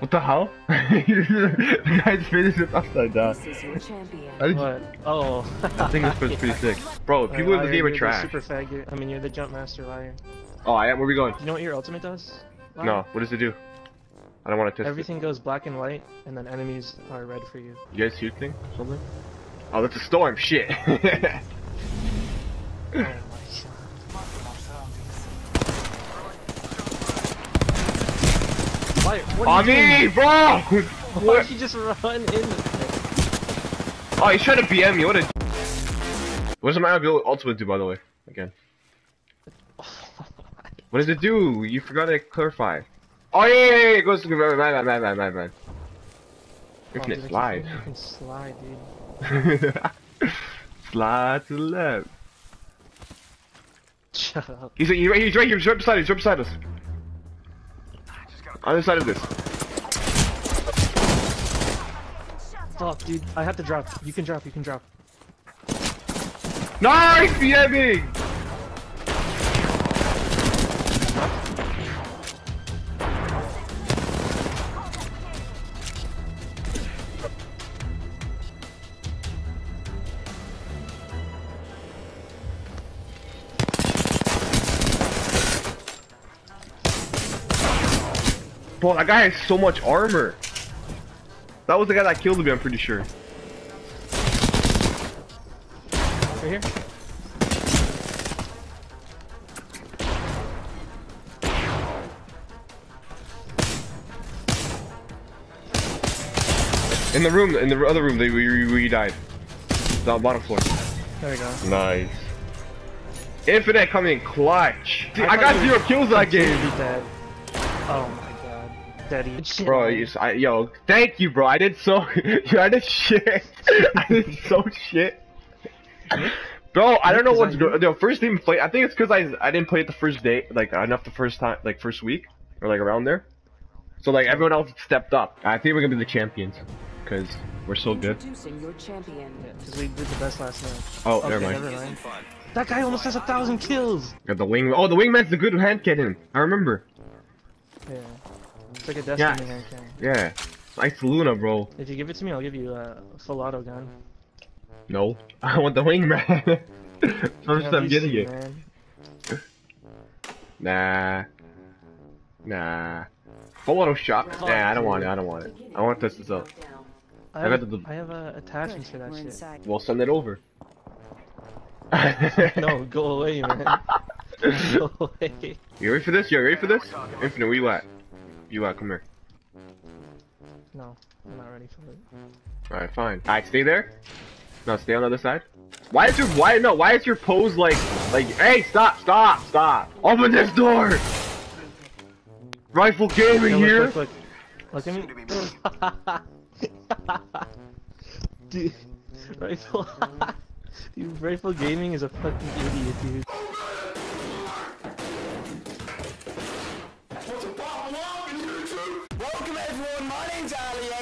What the hell? the guy's face is upside down. This is your champion. I, think- What? Oh. I think this was pretty sick. Bro, people in the game are you're trash. Super fag. I mean, you're the jump master Lyar. Oh, I am. Where we going? You know what your ultimate does? Lyar? No. What does it do? I don't want to test Everything goes black and white, and then enemies are red for you. You guys shoot thing? Something? Oh, that's a storm. Shit. Lyar, what are On you doing? bro! Why did you just run in? Oh, he's trying to BM me. What a. What does my ability ultimate do, by the way? Again. What does it do? You forgot to clarify. Oh yeah, yeah, yeah. It goes to bad, my bad, my bad, my bad. Oh, dude, slide. You can slide, dude. slide to the left. Shut up. He's. He's right here. He's right beside us. He's right beside us. On the side of this. Fuck, dude. I have to drop. You can drop. You can drop. Nice, BMing! Bro, that guy has so much armor. That was the guy that killed me, I'm pretty sure. Right here. In the room, in the other room, they, we, we died. The bottom floor. There we go. Nice. Infinite coming clutch. Dude, I, thought got zero kills that game. Dead. Oh my god. Daddy. Shit, Bro, you, s- I, yo, thank you, bro. I did so, yo, I did shit. I did so shit. Bro, I don't know Is what's that going. No, first team play. I think it's because I I didn't play it the first day, like enough the first time, like first week or like around there. So like everyone else stepped up. I think we're gonna be the champions because we're so good. Introducing your champion. Because we did the best last night. Oh, Okay, never mind. never mind. That guy almost has a thousand kills! Got the wing. Oh, the wingman's the good hand cannon. I remember. Yeah. It's like a Destiny Yeah. hand cannon. Yeah. Nice Luna, bro. If you give it to me, I'll give you a full auto gun. No, I want the wingman. First Yeah, time these getting it. Man. Nah. Nah. Full auto shot. Nah, I don't want it. I don't want it. I want to test this out. I I have, got the- I have uh, attachments for that shit. inside. We'll send it over. No, go away, man. go away. You ready for this? You ready for this? Infinite, where you at? You at? Come here. No, I'm not ready for it. Alright, fine. Alright, stay there. No, stay on the other side. Why is your why no? Why is your pose like like? Hey, stop, stop, stop! Open this door. Rifle gaming Yo, here. look, look, look. Look at me. Dude, rifle. Dude, rifle gaming is a fucking idiot, dude.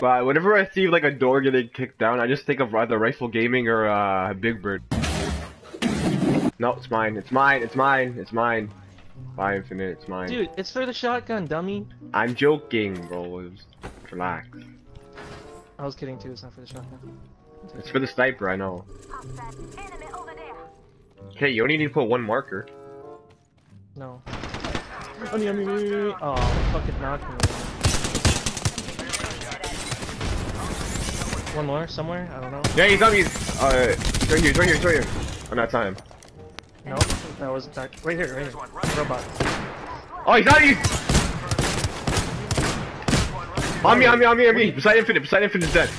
But whenever I see like a door getting kicked down, I just think of either Rifle Gaming or uh, Big Bird. No, it's mine. It's mine. It's mine. It's mine. Bye, Infinite. It's mine. Dude, it's for the shotgun, dummy. I'm joking, bro. Just relax. I was kidding too. It's not for the shotgun. It's for the sniper. I know. Okay, you only need to put one marker. No. Oh, me, me, me, me, me. Oh, fucking knocked me. One more somewhere. I don't know. Yeah, he's on me. Uh, right here. Right here. Right here. Oh, no, it's on him. No, that was that. Right here, right here. Robot. Oh, he's on you. On me, on me, on me, on me. Beside Infinite. Beside Infinite's dead.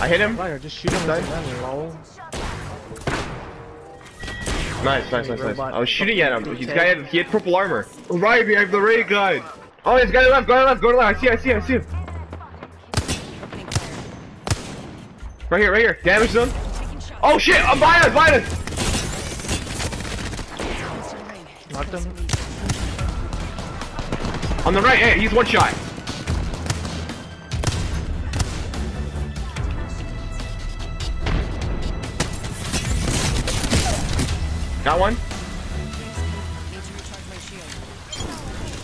I hit him. Lyar, just shoot him with the gun, lol. Nice, nice, nice, nice. I was shooting at him. He's guy had, he had purple armor. Right, have the ray gun. Oh, he's guy left, go to left, go to left. I see, I see, I see him. Right here, right here. Damage them. Oh shit, I'm behind us, behind us. Knocked him. On the right, hey, he's one shot. Got one.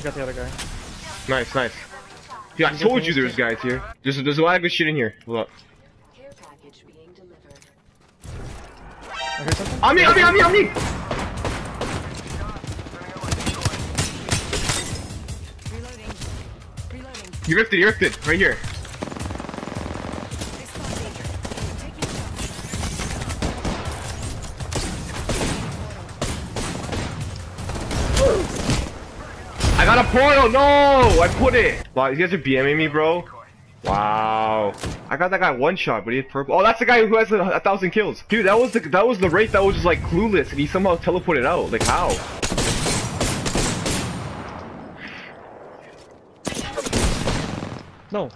Got the other guy. Nice, nice. Yeah, I told you there's guys here. There's there's a lot of good shit in here. Hold up. Care package being delivered. I heard something. On me, on me, on me, on me! Reloading. Reloading. He rifted, he rifted, right here. They spotted me. Take me down. I got a portal, no! I put it! Wow, you guys are BMing me, bro? Wow. I got that guy one shot, but he had purple. Oh, that's the guy who has a, a thousand kills. Dude, that was the that was the rate that was just like clueless, and he somehow teleported out. Like how? No.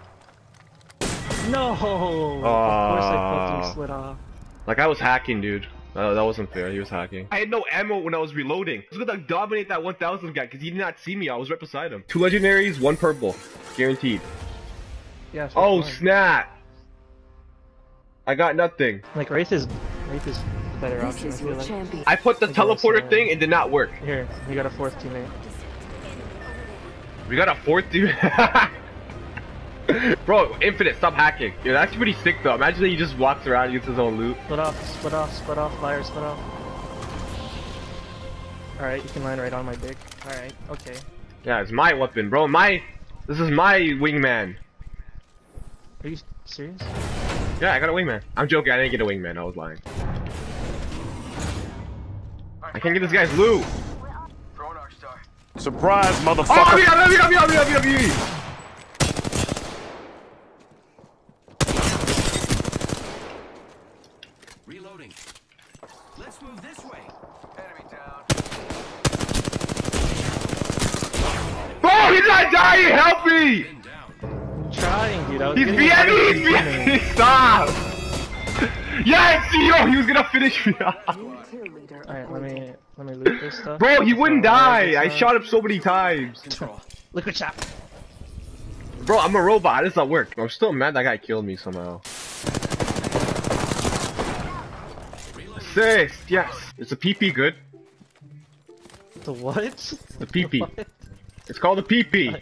No. of course I fucking slid off. Like I was hacking, dude. Uh, that wasn't fair. He was hacking. I had no ammo when I was reloading. I was gonna dominate that 1,000 guy because he did not see me. I was right beside him. Two legendaries, one purple, guaranteed. Yeah. Oh fine. snap! I got nothing. Like Wraith is Wraith is the better This option. I is feel like. champion. I put the I guess, teleporter uh, thing. It did not work. Here, we got a fourth teammate. We got a fourth dude. Bro, Infinite, stop hacking. Yeah, that's pretty sick though. Imagine that he just walks around and gets his own loot. Split off, split off, split off, fire, split off. Alright, you can land right on my dick. Alright, okay. Yeah, it's my weapon, bro. My, this is my wingman. Are you serious? Yeah, I got a wingman. I'm joking. I didn't get a wingman. I was lying. I can't get this guy's loot. Surprise, Oh, motherfucker! me, me, me, me, me, me, me, me. Reloading. Let's move this way. Enemy down. Bro, he's not dying. Help me. Dude. I was He's getting harder He's teammate. Stop. Yes, yo, he was gonna finish me off. New kill leader Alright, let me let me loot this stuff. Bro, he wouldn't So, die. I shot him so many times. Control. Liquid shot. Bro, I'm a robot. This not work. I'm still mad that guy killed me somehow. Assist. Yes. Is the PP good? The what? The PP. It's called a PP.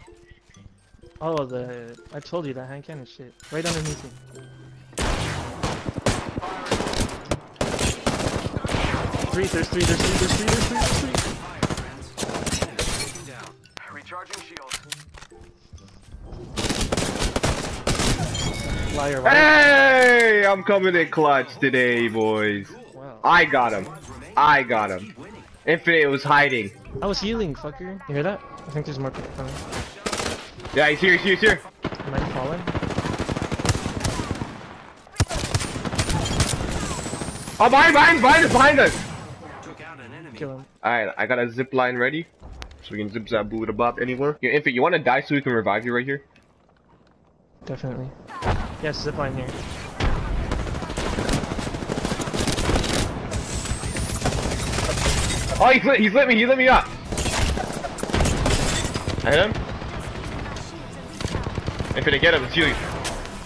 Oh, the I told you that hand cannon shit. Right underneath me. Three, there's three, there's three, there's three, there's three, there's three. Fire, friends. Enemy taken down. Recharging shields. Lyar, Lyar. Hey, I'm coming in clutch today, boys. Wow. I got him. I got him. Keep winning. Infinite was hiding. I was healing, fucker. You hear that? I think there's more people coming. Yeah, he's here, he's here, he's here. Am I falling? Oh, behind, behind, behind us, behind us. Took out an enemy. Kill him. Alright, I got a zip line ready. So we can zip zap boo da bop anywhere. Yeah, Infant, you wanna die so we can revive you right here? Definitely. Yes, zip line here. Oh, he's lit, he's lit me, he lit me up. I hit him. Infinite, get him, it's you. I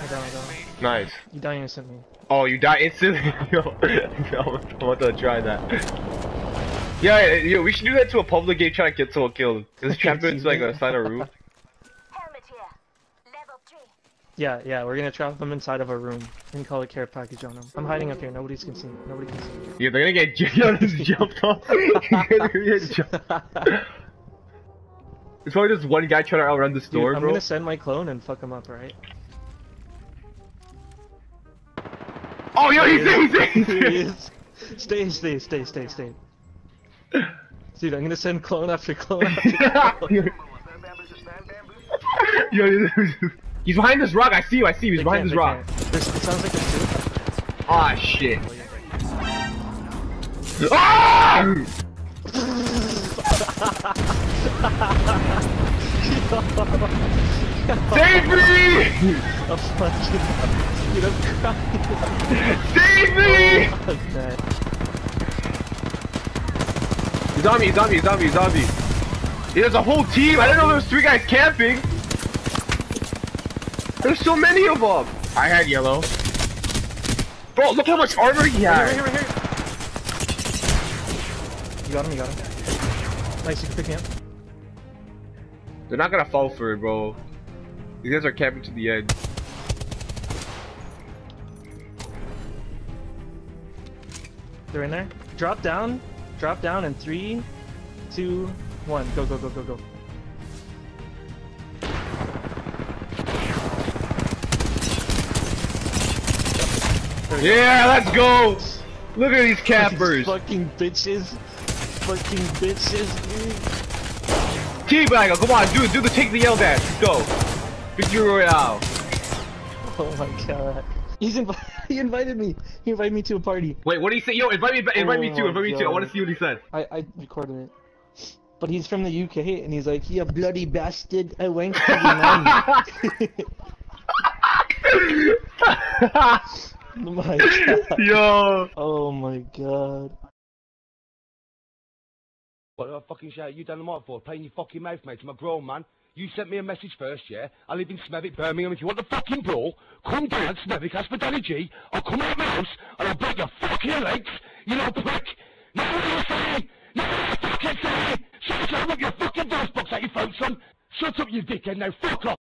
down, I down. Nice. You die instantly. Oh, you die instantly? Yo, yo, I want to try that. Yeah, yeah, yeah, we should do that to a public game trying to get someone killed. This champion's like a sign of roof. Helmet here. Level 3. Yeah, yeah, we're gonna trap them inside of a room and call a care package on them. I'm hiding up here. Nobody's can see me. Nobody can see me. Yeah, they're gonna get j- yo, this jumped off. It's probably just one guy trying to outrun the Dude, store, I'm bro. gonna send my clone and fuck him up, alright? Oh, yo, he's in, he's in, he is. Stay, stay, stay, stay, stay. Dude, I'm gonna send clone after clone after clone. yo, he's behind this rock. I see you. I see you. He's They behind this rock. It sounds like there's two. Ah, shit. Oh. Ah! Save me! I'm fucking. Dude, I'm crying. Save me! That. He's on me, he's on me, he's on me, he's on me. Yeah, there's a whole team. I didn't know there was three guys camping. There's so many of them. I had yellow. Bro, look how much armor he has. here, right here, right here. You got him, you got him. Nice, you can pick me up. They're not gonna fall for it, bro. These guys are camping to the end. They're in there. Drop down. Drop down in three, two, one. Go, go, go, go, go. Yeah, let's go! Look at these campers! Fucking bitches. Fucking bitches, dude. Teabagger, come on, dude, do the take the L dance. Let's go. Victory Royale. Oh my god. He's he invited me. He invited me to a party. Wait, what did he say? Yo, invite me, invite Oh me too, invite me too. I want to see what he said. I, I recorded it. But he's from the UK and he's like, you bloody bastard, I wanked to the man. oh my god. Yo. Oh my god. What I fucking shout you down the mic for? Playing your fucking mouth, mate. I'm a grown man. You sent me a message first, yeah? I live in Smethwick, Birmingham. If you want the fucking brawl, come down Smethwick, ask for Danny G. I'll come out of my house and I'll break your fucking legs, you little prick. Now what are you saying? Now what are you fucking saying? Shut up with your fucking voice box out your phone, son. Shut up, you dickhead. Now fuck off.